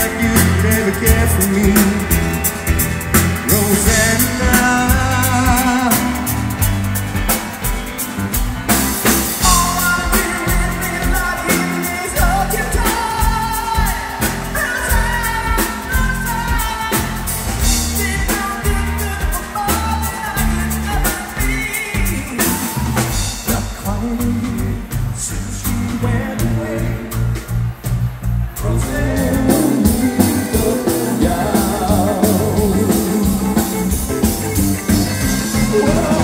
like you never cared for me. Rosanna world.